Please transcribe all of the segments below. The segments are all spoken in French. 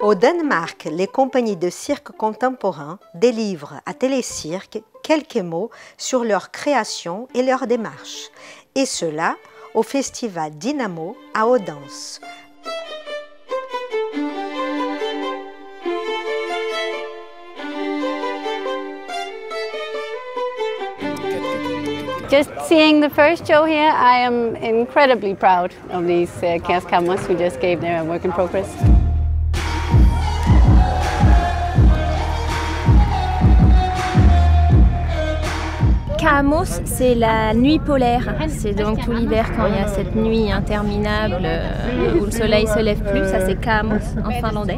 Au Danemark, les compagnies de cirque contemporain délivrent à Télécirque quelques mots sur leur création et leur démarche, et cela au festival Dynamo à Odense. Just seeing the first show here, I am incredibly proud of these uh, Chaos Cameras who just gave their work in progress. Kaamos, c'est la nuit polaire. C'est donc tout l'hiver quand il y a cette nuit interminable euh, où le soleil se lève plus. Ça, c'est Kaamos en finlandais.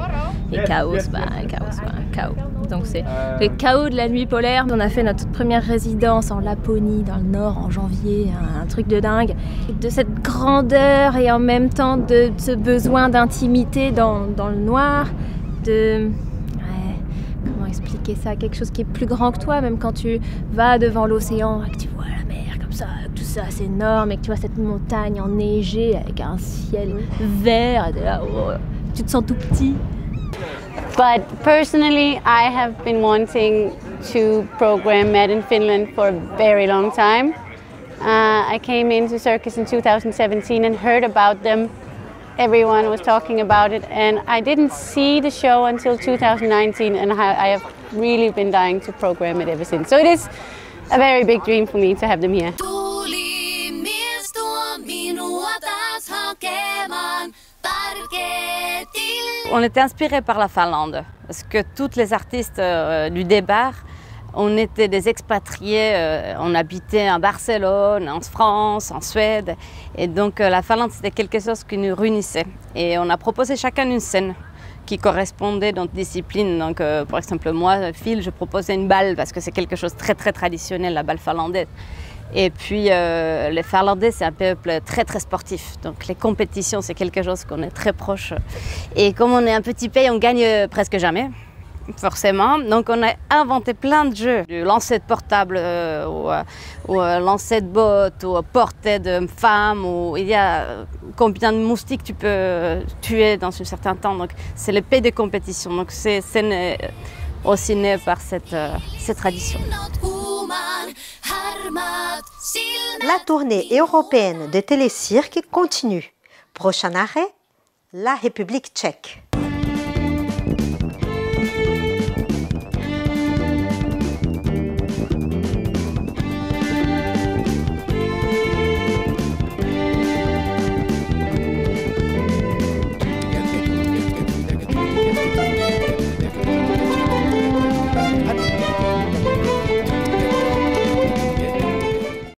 Et Chaos, bah, Chaos, bah, chaos. Donc c'est le chaos de la nuit polaire. On a fait notre toute première résidence en Laponie, dans le nord, en janvier. Un, truc de dingue. De cette grandeur et en même temps de, ce besoin d'intimité dans, dans le noir. De expliquer ça, quelque chose qui est plus grand que toi, même quand tu vas devant l'océan et que tu vois la mer comme ça, tout ça c'est énorme et que tu vois cette montagne enneigée avec un ciel vert, oh, tu te sens tout petit. But personally, I have been wanting to program Mad in Finland for a very long time. Uh, I came into Circus in 2017 and heard about them everyone was talking about it and I didn't see the show until 2019 and I have really been dying to program it ever since. So it is a very big dream for me to have them here. On était inspiré par la Finlande parce que toutes les artistes euh, du on était des expatriés, euh, on habitait en Barcelone, en France, en Suède. Et donc euh, la Finlande, c'était quelque chose qui nous réunissait. Et on a proposé chacun une scène qui correspondait dans notre discipline. Donc, euh, par exemple, moi, Phil, je proposais une balle parce que c'est quelque chose de très, très traditionnel, la balle finlandaise. Et puis, les Finlandais, c'est un peuple très, très sportif. Donc, les compétitions, c'est quelque chose qu'on est très proche. Et comme on est un petit pays, on gagne presque jamais forcément. Donc on a inventé plein de jeux, du lancer de portable euh, ou, euh, euh, lancer de bottes ou portée de femmes. Ou il y a combien de moustiques tu peux tuer dans un certain temps. Donc c'est l'épée de compétition. Donc c'est aussi né par cette tradition. La tournée européenne de télécirque continue. Prochain arrêt, la République tchèque.